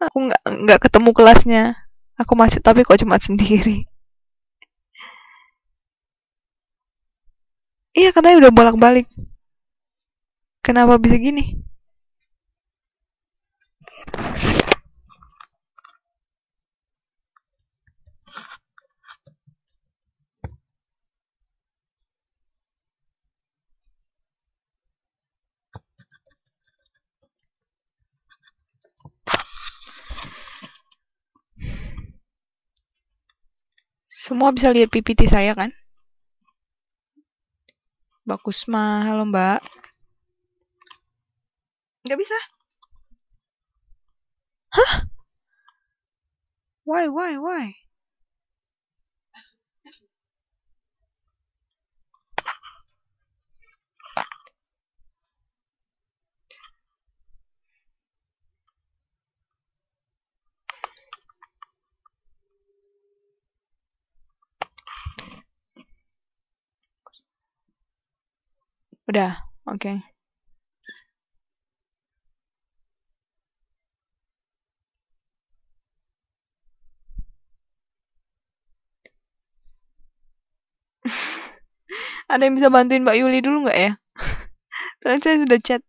aku nggak nggak ketemu kelasnya. Aku masuk tapi kok cuma sendiri. Iya katanya udah bolak-balik. Kenapa bisa gini Semua bisa lihat PPT saya kan? Mbak Kusma, halo Mbak. Nggak bisa? Hah? Why, why, why? Udah, oke. Ada yang bisa bantuin Mbak Yuli dulu nggak ya? Karena saya sudah chat.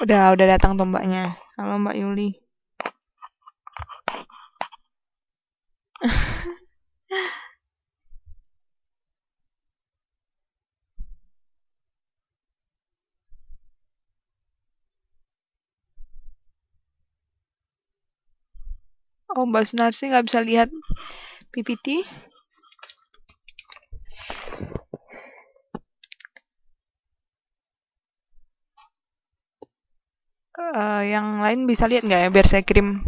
Udah, udah datang tuh mbaknya. Mbak Yuli. Oh, Mbak Sunarsi nggak bisa lihat PPT? Uh, yang lain bisa lihat nggak ya biar saya kirim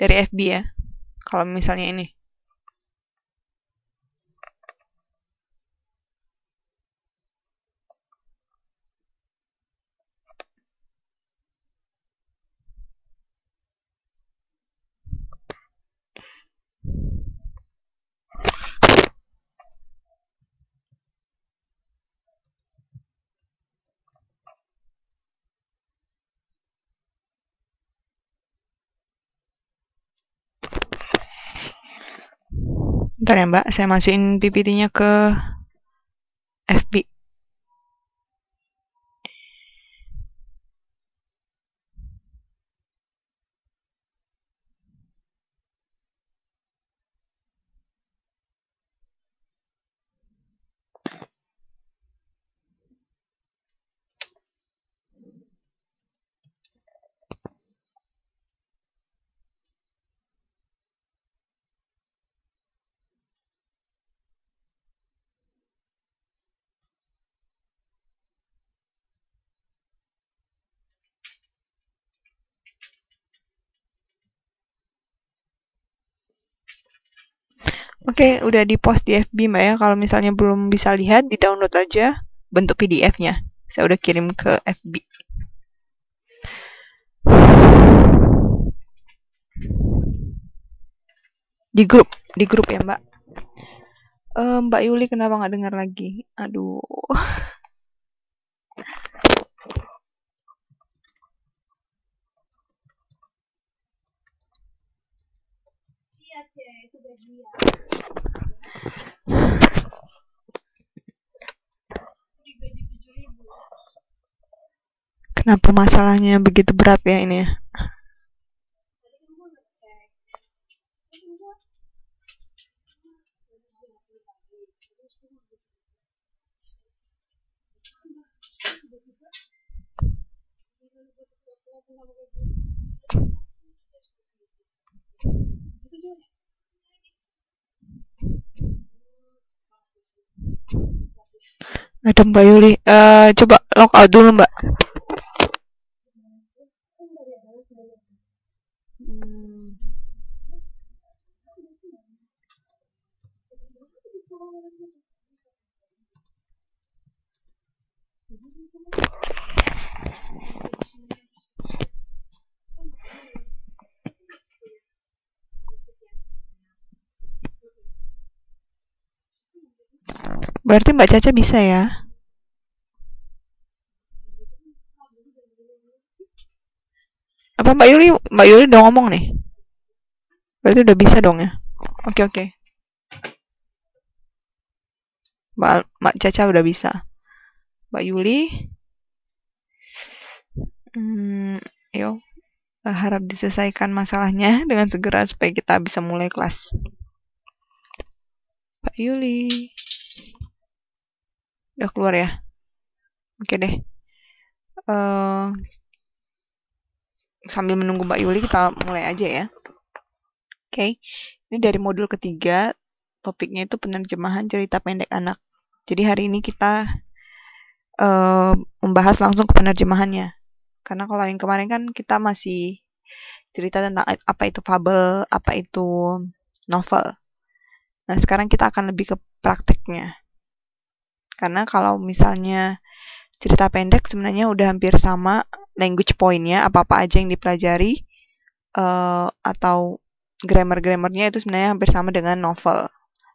dari FB ya. Kalau misalnya ini Bentar ya mbak, saya masukin PPT-nya ke FB. Oke, udah di post di FB Mbak ya. Kalau misalnya belum bisa lihat, di download aja bentuk PDF-nya. Saya udah kirim ke FB. Di grup, di grup ya Mbak. Uh, Mbak Yuli kenapa nggak dengar lagi? Aduh. Kenapa masalahnya begitu berat ya ini ya? Ada Mbak Yuli. Uh, coba log out dulu Mbak. Berarti Mbak Caca bisa ya? Apa Mbak Yuli? Mbak Yuli udah ngomong nih. Berarti udah bisa dong ya? Oke oke. Mbak, Mbak Caca udah bisa. Mbak Yuli. Hmm, yuk. Harap diselesaikan masalahnya dengan segera supaya kita bisa mulai kelas. Mbak Yuli. Udah keluar ya? Oke deh. Uh, sambil menunggu Mbak Yuli kita mulai aja ya. Oke, okay. ini dari modul ketiga, topiknya itu penerjemahan cerita pendek anak. Jadi hari ini kita uh, membahas langsung ke penerjemahannya. Karena kalau yang kemarin kan kita masih cerita tentang apa itu fabel, apa itu novel. Nah, sekarang kita akan lebih ke prakteknya. Karena kalau misalnya cerita pendek sebenarnya udah hampir sama language pointnya apa-apa aja yang dipelajari uh, atau grammar-grammarnya itu sebenarnya hampir sama dengan novel.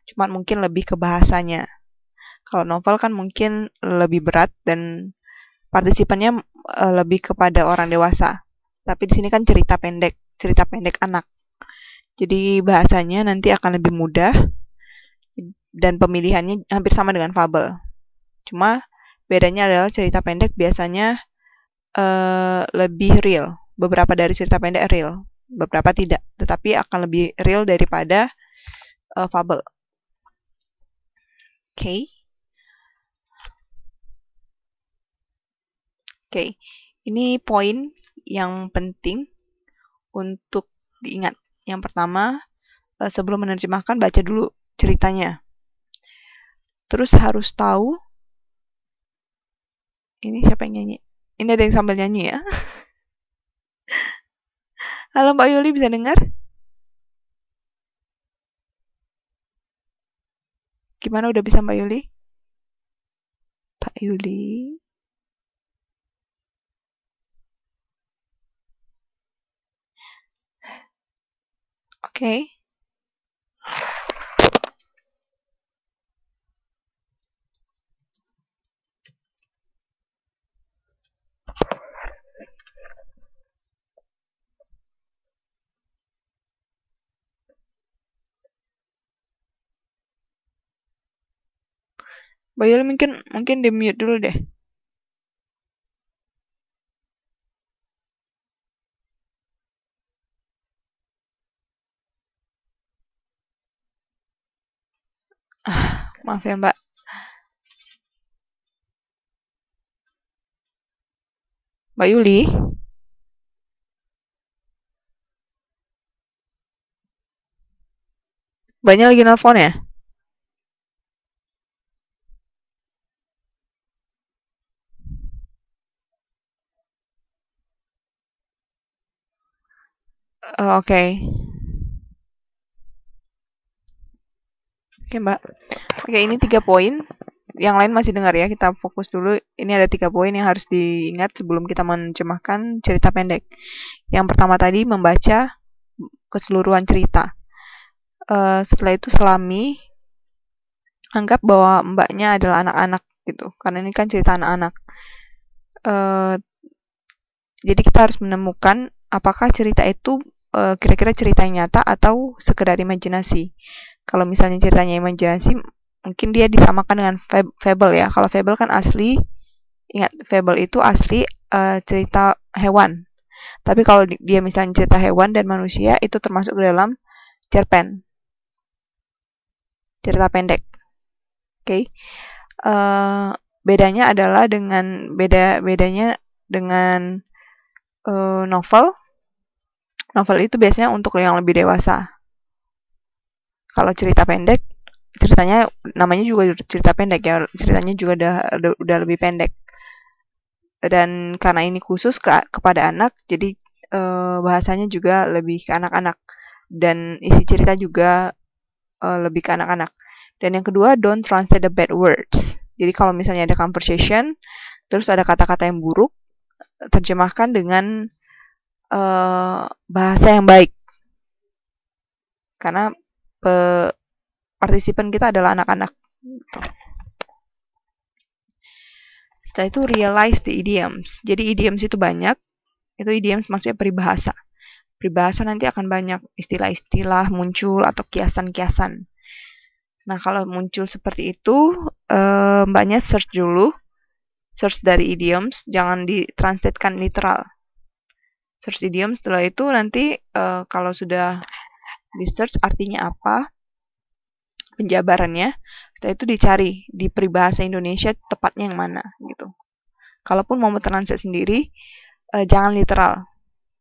Cuma mungkin lebih ke bahasanya. Kalau novel kan mungkin lebih berat dan partisipannya uh, lebih kepada orang dewasa. Tapi di sini kan cerita pendek cerita pendek anak. Jadi bahasanya nanti akan lebih mudah dan pemilihannya hampir sama dengan fabel cuma Bedanya adalah cerita pendek biasanya uh, lebih real. Beberapa dari cerita pendek real, beberapa tidak, tetapi akan lebih real daripada uh, fabel. Oke. Okay. Oke, okay. ini poin yang penting untuk diingat. Yang pertama, uh, sebelum menerjemahkan baca dulu ceritanya. Terus harus tahu ini siapa yang nyanyi? Ini ada yang sambil nyanyi ya. Halo Mbak Yuli bisa dengar? Gimana udah bisa Mbak Yuli? Pak Yuli. Oke. Okay. Bayul mungkin mungkin di mute dulu deh. Ah, maaf ya Mbak. Mbak Yuli. Banyak lagi nelfon ya? Oke. Okay. Oke, okay, Mbak. Oke, okay, ini tiga poin. Yang lain masih dengar ya. Kita fokus dulu. Ini ada tiga poin yang harus diingat sebelum kita menerjemahkan cerita pendek. Yang pertama tadi membaca keseluruhan cerita. Uh, setelah itu selami anggap bahwa mbaknya adalah anak-anak gitu. Karena ini kan cerita anak-anak. Uh, jadi kita harus menemukan apakah cerita itu eh, kira-kira cerita yang nyata atau sekedar imajinasi. Kalau misalnya ceritanya imajinasi, mungkin dia disamakan dengan fable ya. Kalau fable kan asli, ingat fable itu asli uh, cerita hewan. Tapi kalau dia misalnya cerita hewan dan manusia, itu termasuk dalam cerpen. Cerita pendek. Oke. Okay. Uh, eh, bedanya adalah dengan beda bedanya dengan uh, novel Novel itu biasanya untuk yang lebih dewasa. Kalau cerita pendek, ceritanya namanya juga cerita pendek ya, ceritanya juga udah udah, lebih pendek. Dan karena ini khusus ke, kepada anak, jadi e, bahasanya juga lebih ke anak-anak dan isi cerita juga e, lebih ke anak-anak. Dan yang kedua, don't translate the bad words. Jadi kalau misalnya ada conversation, Terus ada kata-kata yang buruk, terjemahkan dengan uh, bahasa yang baik. Karena partisipan kita adalah anak-anak. Gitu. Setelah itu realize the idioms. Jadi idioms itu banyak. Itu idioms maksudnya peribahasa. Peribahasa nanti akan banyak istilah-istilah muncul atau kiasan-kiasan. Nah, kalau muncul seperti itu, eh, mbaknya search dulu. Search dari idioms, jangan ditranslatekan literal. Search idioms, setelah itu nanti eh, kalau sudah di search artinya apa, penjabarannya, setelah itu dicari di peribahasa Indonesia tepatnya yang mana gitu. Kalaupun mau translate sendiri, eh, jangan literal.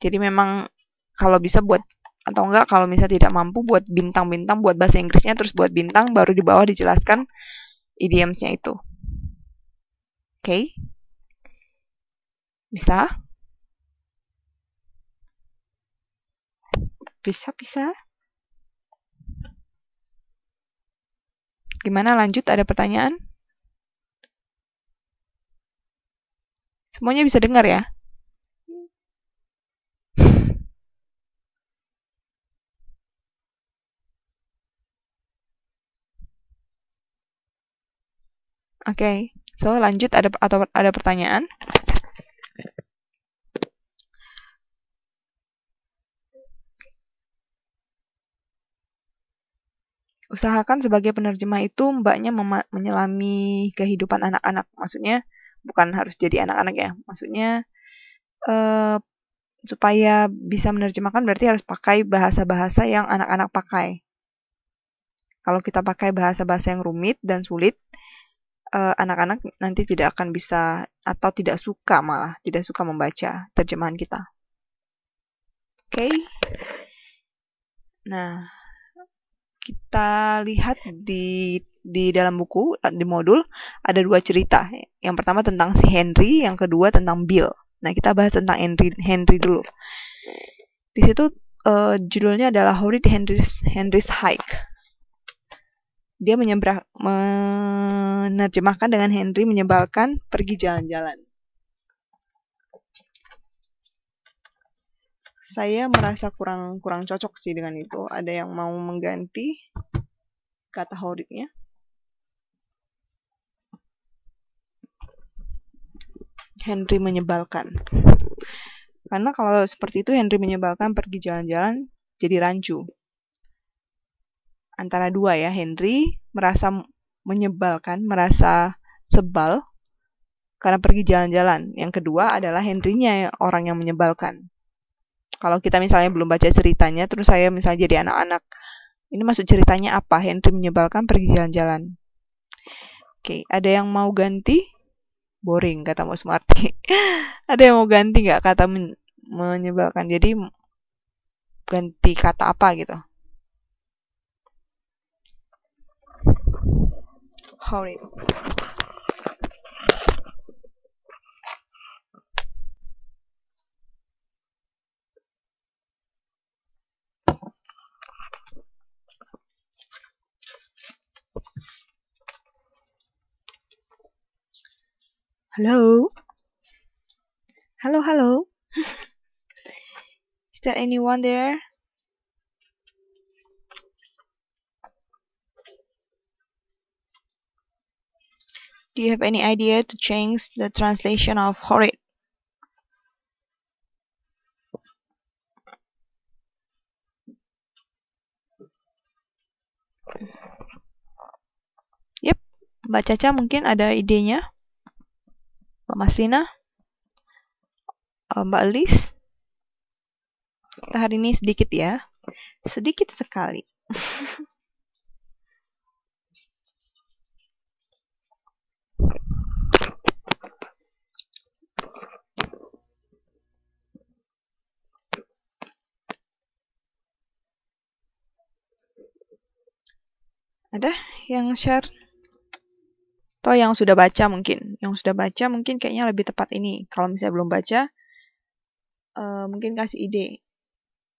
Jadi memang kalau bisa buat atau enggak kalau misalnya tidak mampu buat bintang-bintang buat bahasa Inggrisnya terus buat bintang baru di bawah dijelaskan idiomsnya itu. Oke. Okay. Bisa? Bisa, bisa. Gimana lanjut? Ada pertanyaan? Semuanya bisa dengar ya? Oke, okay. so lanjut ada atau ada pertanyaan? Usahakan sebagai penerjemah itu mbaknya menyelami kehidupan anak-anak. Maksudnya bukan harus jadi anak-anak ya. Maksudnya uh, supaya bisa menerjemahkan berarti harus pakai bahasa-bahasa yang anak-anak pakai. Kalau kita pakai bahasa-bahasa yang rumit dan sulit, Eh, anak-anak nanti tidak akan bisa atau tidak suka malah tidak suka membaca terjemahan kita. Oke. Okay. Nah, kita lihat di di dalam buku eh, di modul ada dua cerita. Yang pertama tentang si Henry, yang kedua tentang Bill. Nah, kita bahas tentang Henry Henry dulu. Di situ uh, judulnya adalah Horrid Henry's Henry's Hike dia menyebrang, menerjemahkan dengan Henry menyebalkan pergi jalan-jalan. Saya merasa kurang kurang cocok sih dengan itu. Ada yang mau mengganti kata horridnya? Henry menyebalkan. Karena kalau seperti itu Henry menyebalkan pergi jalan-jalan jadi rancu antara dua ya. Henry merasa menyebalkan, merasa sebal karena pergi jalan-jalan. Yang kedua adalah Henry-nya orang yang menyebalkan. Kalau kita misalnya belum baca ceritanya, terus saya misalnya jadi anak-anak, ini maksud ceritanya apa? Henry menyebalkan pergi jalan-jalan. Oke, ada yang mau ganti? Boring, kata Mas Marty. ada yang mau ganti nggak kata men menyebalkan? Jadi ganti kata apa gitu? horrid Hello? Hello, hello? Is there anyone there? Do you have any idea to change the translation of horrid? Yep, Mbak Caca mungkin ada idenya. Mbak Maslina? Eh, Mbak Elis? Hari ini sedikit ya. Sedikit sekali. Ada yang share? Atau yang sudah baca mungkin. Yang sudah baca mungkin kayaknya lebih tepat ini. Kalau misalnya belum baca, uh, mungkin kasih ide.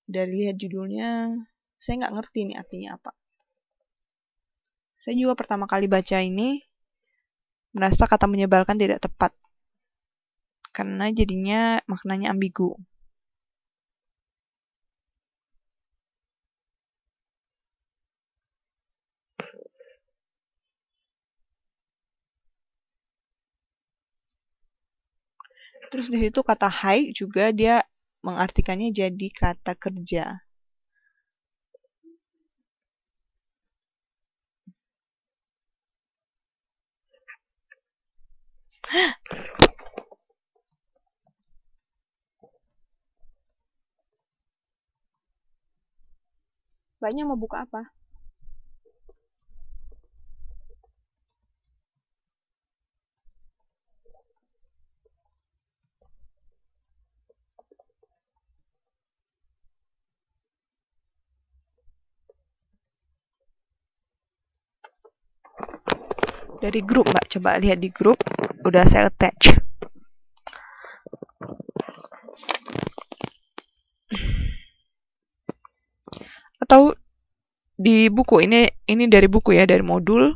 Dari lihat judulnya, saya nggak ngerti ini artinya apa. Saya juga pertama kali baca ini, merasa kata menyebalkan tidak tepat. karena jadinya maknanya ambigu. Terus di situ kata hai juga dia mengartikannya jadi kata kerja. Banyak mau buka apa? Dari grup mbak. Coba lihat di grup. Udah saya attach. Atau di buku ini ini dari buku ya dari modul.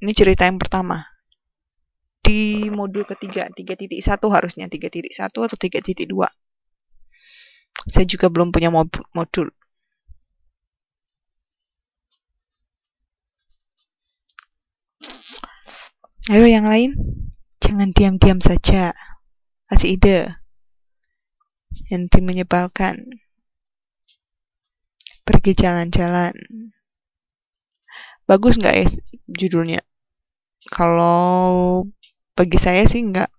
Ini cerita yang pertama. Di modul ketiga 3.1 harusnya 3.1 atau 3.2 saya juga belum punya modul Ayo yang lain, jangan diam-diam saja. Kasih ide. Henry menyebalkan. Pergi jalan-jalan. Bagus nggak ya judulnya? Kalau bagi saya sih nggak.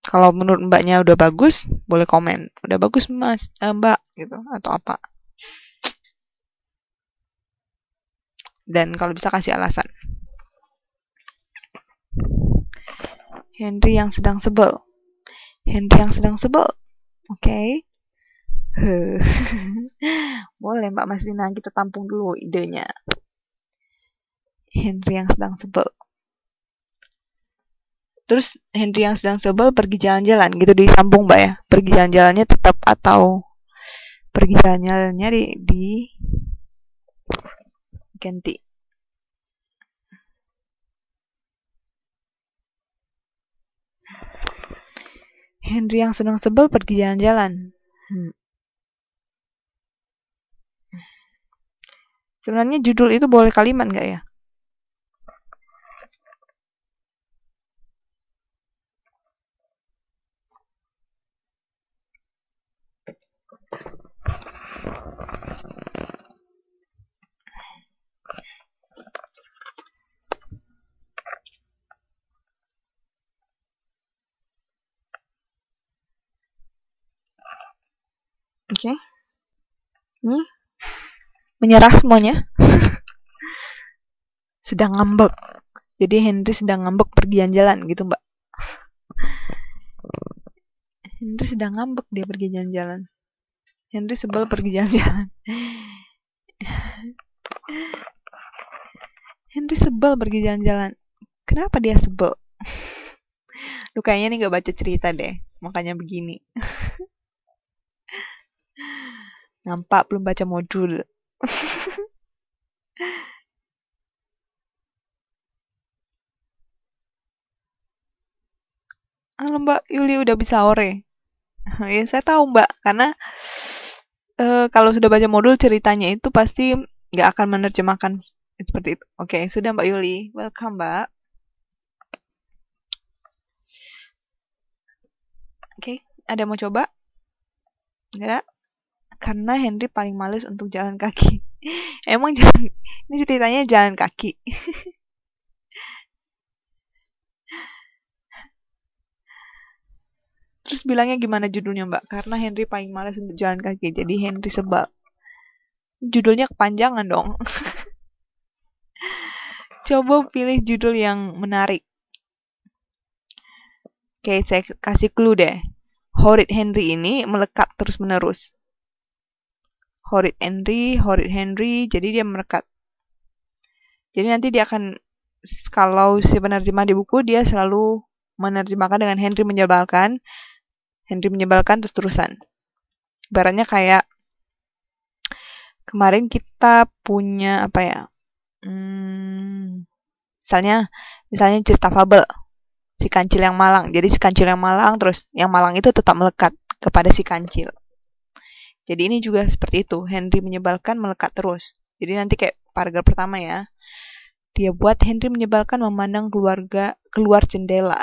Kalau menurut mbaknya udah bagus, boleh komen. Udah bagus mas, eh, mbak gitu atau apa. Dan kalau bisa kasih alasan. Henry yang sedang sebel. Henry yang sedang sebel. Oke. Okay. Boleh Mbak Maslina kita tampung dulu idenya. Henry yang sedang sebel. Terus Henry yang sedang sebel pergi jalan-jalan gitu disambung Mbak ya. Pergi jalan-jalannya tetap atau pergi jalan-jalannya di, di ganti. Henry yang sedang sebel pergi jalan-jalan. Hmm. Sebenarnya judul itu boleh kalimat nggak ya? Oke. Okay. Nih. Menyerah semuanya. sedang ngambek. Jadi Henry sedang ngambek pergi jalan-jalan gitu, Mbak. Henry sedang ngambek dia pergi jalan-jalan. Henry sebel pergi jalan-jalan. Henry sebel pergi jalan-jalan. Kenapa dia sebel? Lu kayaknya nih gak baca cerita deh, makanya begini. Nampak belum baca modul. Halo Mbak Yuli udah bisa ore. ya saya tahu Mbak karena e, kalau sudah baca modul ceritanya itu pasti nggak akan menerjemahkan seperti itu. Oke sudah Mbak Yuli, welcome Mbak. Oke, ada mau coba? Enggak? Karena Henry paling males untuk jalan kaki. Emang jalan ini ceritanya jalan kaki. Terus bilangnya gimana judulnya mbak? Karena Henry paling males untuk jalan kaki, jadi Henry sebab. Judulnya kepanjangan dong. Coba pilih judul yang menarik. Oke, saya kasih clue deh. Horrid Henry ini melekat terus-menerus. Horrid Henry, Horrid Henry, jadi dia merekat. Jadi nanti dia akan kalau si penerjemah di buku dia selalu menerjemahkan dengan Henry menyebalkan, Henry menyebalkan terus terusan. Barannya kayak kemarin kita punya apa ya? Hmm, misalnya misalnya cerita fabel. si kancil yang malang. Jadi si kancil yang malang terus yang malang itu tetap melekat kepada si kancil. Jadi ini juga seperti itu. Henry menyebalkan melekat terus. Jadi nanti kayak paragraf pertama ya. Dia buat Henry menyebalkan memandang keluarga keluar jendela.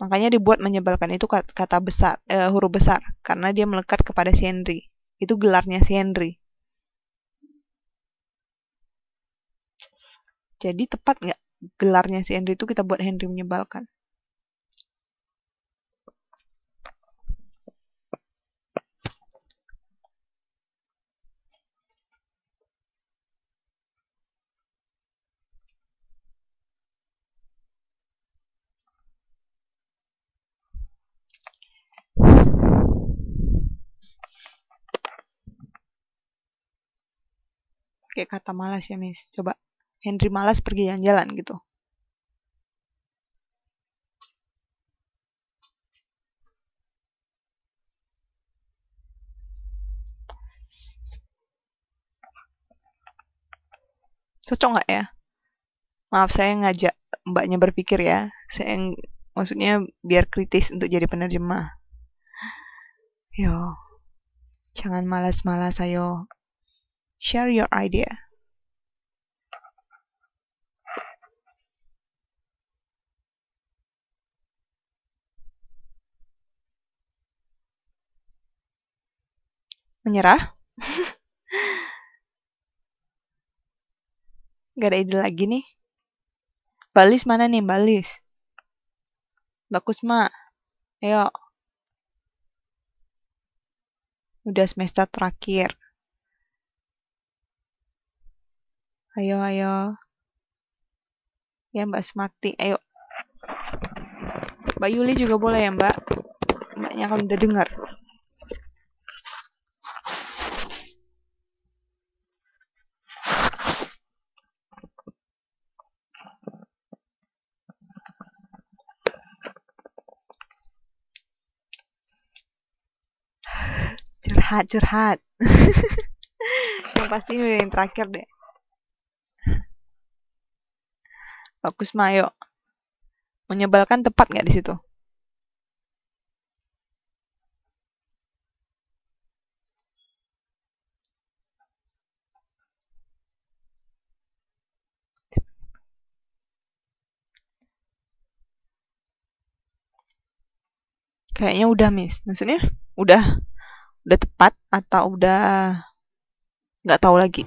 Makanya dibuat menyebalkan itu kata besar, uh, huruf besar karena dia melekat kepada si Henry. Itu gelarnya si Henry. Jadi tepat nggak gelarnya si Henry itu kita buat Henry menyebalkan? Kayak kata malas ya, Miss. Coba Henry malas pergi jalan-jalan gitu. Cocok nggak ya? Maaf saya ngajak mbaknya berpikir ya. Saya maksudnya biar kritis untuk jadi penerjemah. Yo, jangan malas-malas ayo. Share your idea. Menyerah? Gak ada ide lagi nih. Balis mana nih, Balis? Bagus, Mak. Ayo. Udah semester terakhir. Ayo, ayo. Ya, Mbak Semakti. Ayo. Mbak Yuli juga boleh ya, Mbak. Mbaknya kan udah dengar. curhat curhat yang pasti ini udah yang terakhir deh bagus Mayo menyebalkan tepat nggak di situ? Kayaknya udah miss. Maksudnya udah udah tepat atau udah nggak tahu lagi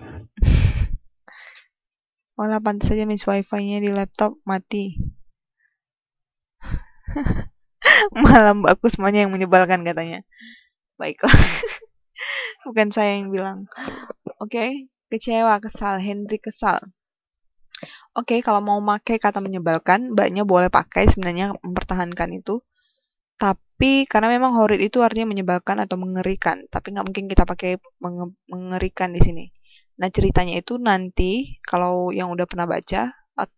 Malah pantas saja miss wifi-nya di laptop mati. Malam aku semuanya yang menyebalkan katanya. Baiklah. Bukan saya yang bilang. Oke, okay. kecewa, kesal, Henry kesal. Oke, okay, kalau mau pakai kata menyebalkan, mbaknya boleh pakai sebenarnya mempertahankan itu. Tapi karena memang horrid itu artinya menyebalkan atau mengerikan, tapi nggak mungkin kita pakai menge mengerikan di sini. Nah ceritanya itu nanti kalau yang udah pernah baca,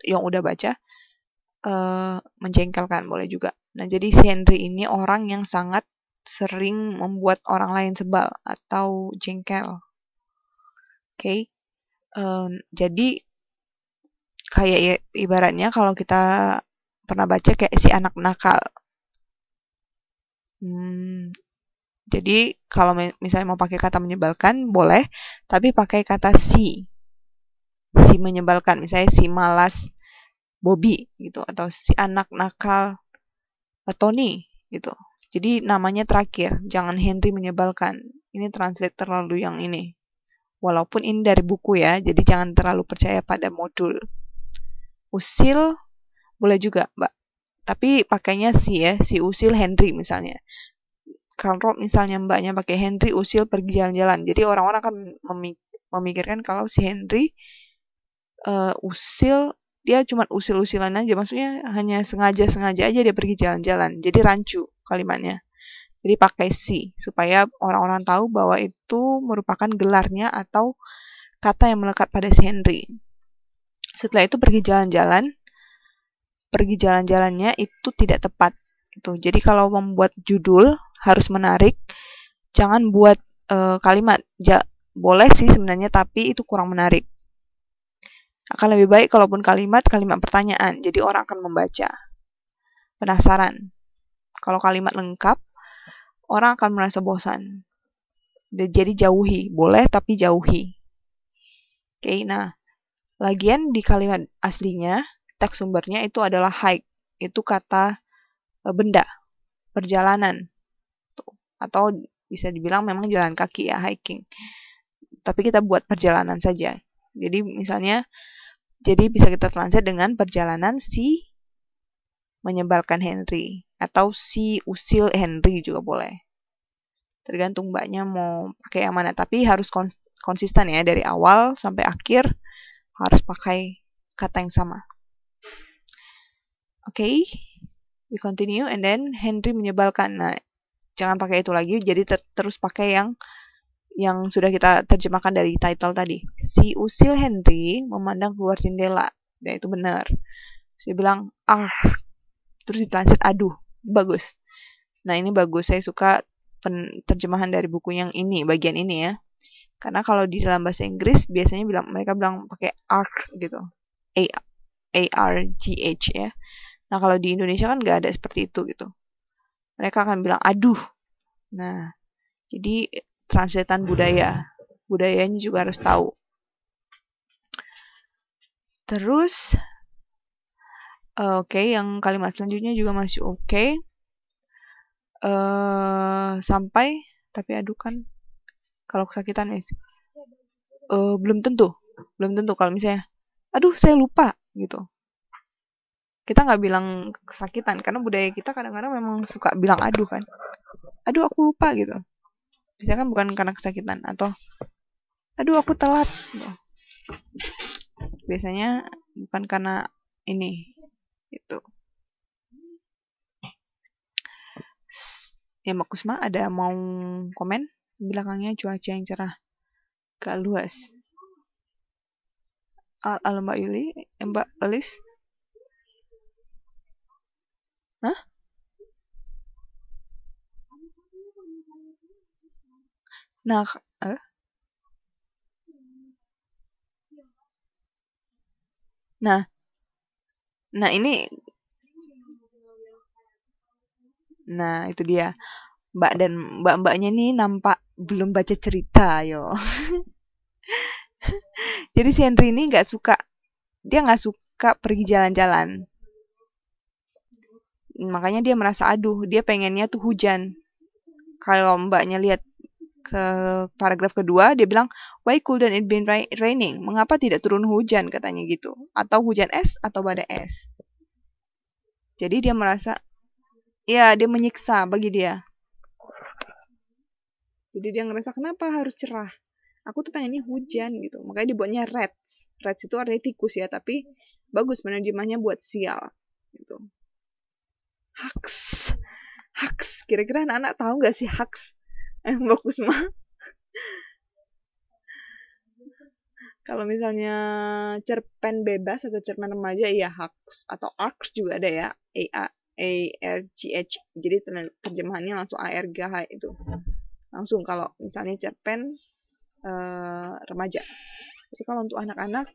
yang udah baca, uh, menjengkelkan boleh juga. Nah jadi si Henry ini orang yang sangat sering membuat orang lain sebal atau jengkel. Oke, okay? uh, jadi kayak ibaratnya kalau kita pernah baca kayak si anak nakal Hmm, jadi kalau misalnya mau pakai kata menyebalkan boleh, tapi pakai kata si. Si menyebalkan, misalnya si malas Bobby gitu atau si anak nakal Tony gitu. Jadi namanya terakhir, jangan Henry menyebalkan. Ini translate terlalu yang ini. Walaupun ini dari buku ya, jadi jangan terlalu percaya pada modul. Usil boleh juga, Mbak tapi pakainya si ya si usil Henry misalnya kalau misalnya mbaknya pakai Henry usil pergi jalan-jalan. Jadi orang-orang akan memikirkan kalau si Henry uh, usil dia cuma usil-usilan aja. Maksudnya hanya sengaja-sengaja aja dia pergi jalan-jalan. Jadi rancu kalimatnya. Jadi pakai si supaya orang-orang tahu bahwa itu merupakan gelarnya atau kata yang melekat pada si Henry. Setelah itu pergi jalan-jalan. Pergi jalan-jalannya itu tidak tepat gitu. Jadi kalau membuat judul harus menarik, jangan buat uh, kalimat ja, boleh sih sebenarnya tapi itu kurang menarik. Akan lebih baik kalaupun kalimat kalimat pertanyaan, jadi orang akan membaca. Penasaran. Kalau kalimat lengkap, orang akan merasa bosan. Jadi jauhi, boleh tapi jauhi. Oke, nah, lagian di kalimat aslinya, teks sumbernya itu adalah hike, itu kata e, benda, perjalanan. Atau bisa dibilang memang jalan kaki ya, hiking. Tapi kita buat perjalanan saja. Jadi misalnya, jadi bisa kita translate dengan perjalanan si menyebalkan Henry atau si usil Henry juga boleh. Tergantung mbaknya mau pakai yang mana, tapi harus konsisten ya dari awal sampai akhir harus pakai kata yang sama. Oke, okay, we continue and then Henry menyebalkan. Nah, jangan pakai itu lagi jadi ter terus pakai yang yang sudah kita terjemahkan dari title tadi. Si usil Henry memandang keluar jendela. Dan itu benar. Saya bilang ah terus ditransit aduh bagus. Nah ini bagus. Saya suka terjemahan dari buku yang ini bagian ini ya. Karena kalau di dalam bahasa Inggris biasanya bilang mereka bilang pakai arc gitu. A a r g h ya. Nah kalau di Indonesia kan nggak ada seperti itu gitu mereka akan bilang aduh. Nah, jadi translatean budaya. Budayanya juga harus tahu. Terus, oke, okay, yang kalimat selanjutnya juga masih oke. Okay. Uh, sampai, tapi aduh kan, kalau kesakitan nih, uh, belum tentu, belum tentu kalau misalnya, aduh saya lupa gitu kita nggak bilang kesakitan karena budaya kita kadang-kadang memang suka bilang aduh kan. Aduh aku lupa gitu. Bisa kan bukan karena kesakitan atau aduh aku telat gitu. biasanya bukan karena ini itu ya Mbak Kusma ada mau komen? Belakangnya cuaca yang cerah gak luas. Al, Al Mbak Yuli eh, Mbak Elis Hah? Nah, eh? Nah, nah ini, nah itu dia, Mbak dan mbak-mbaknya nih nampak belum baca cerita, yo. Jadi si Henry ini nggak suka, dia nggak suka pergi jalan-jalan makanya dia merasa aduh dia pengennya tuh hujan. Kalau mbaknya lihat ke paragraf kedua dia bilang why couldn't it been raining? Mengapa tidak turun hujan? katanya gitu. Atau hujan es atau badai es. Jadi dia merasa ya dia menyiksa bagi dia. Jadi dia ngerasa kenapa harus cerah? Aku tuh pengennya hujan gitu. Makanya dibuatnya reds. Reds itu artinya tikus ya tapi bagus menerjemahnya buat sial gitu Haks. Haks. Kira-kira anak-anak tahu nggak sih haks? Eh, Mbak Kusma. Kalau misalnya cerpen bebas atau cerpen remaja, iya haks. Atau arcs juga ada ya. A, A, A R G H. Jadi terjemahannya langsung A R G H itu. Langsung kalau misalnya cerpen uh, remaja. Tapi kalau untuk anak-anak,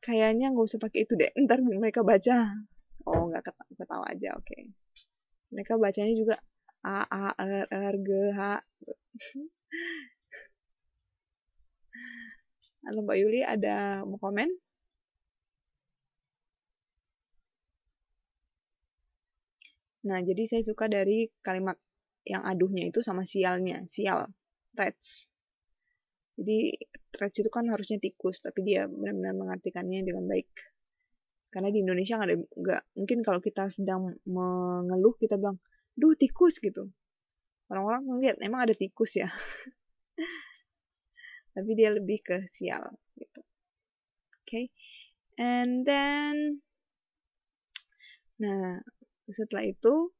kayaknya nggak usah pakai itu deh. Ntar mereka baca oh nggak ketawa aja oke okay. mereka bacanya juga a a r r g h Halo Mbak Yuli, ada mau komen? Nah, jadi saya suka dari kalimat yang aduhnya itu sama sialnya, sial, reds. Jadi, reds itu kan harusnya tikus, tapi dia benar-benar mengartikannya dengan baik karena di Indonesia nggak ada nggak mungkin kalau kita sedang mengeluh kita bilang duh tikus gitu orang-orang melihat emang ada tikus ya tapi dia lebih ke sial gitu oke okay. and then nah setelah itu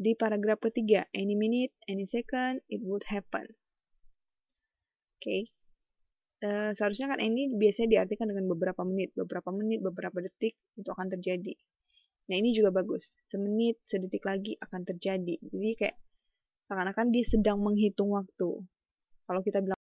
di paragraf ketiga any minute any second it would happen oke okay. Uh, seharusnya kan ini biasanya diartikan dengan beberapa menit, beberapa menit, beberapa detik itu akan terjadi. Nah ini juga bagus, semenit, sedetik lagi akan terjadi. Jadi kayak seakan-akan dia sedang menghitung waktu. Kalau kita bilang